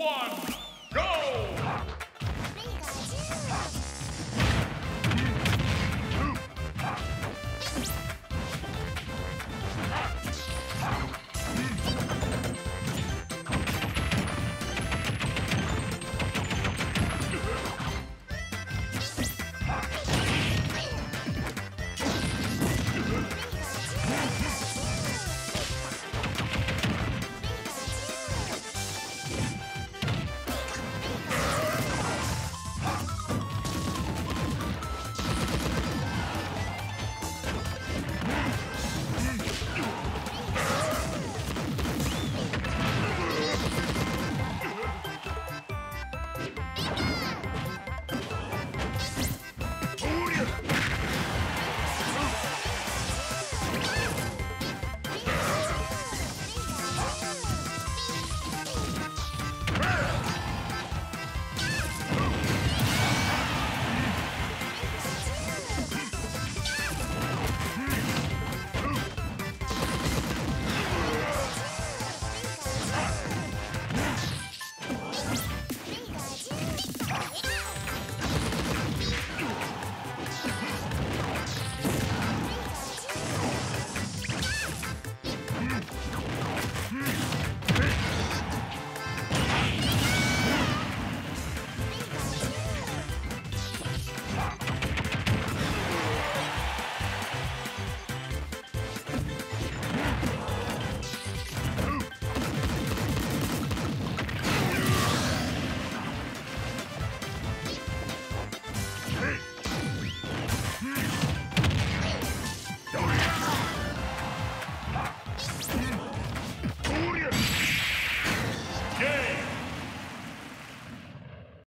one.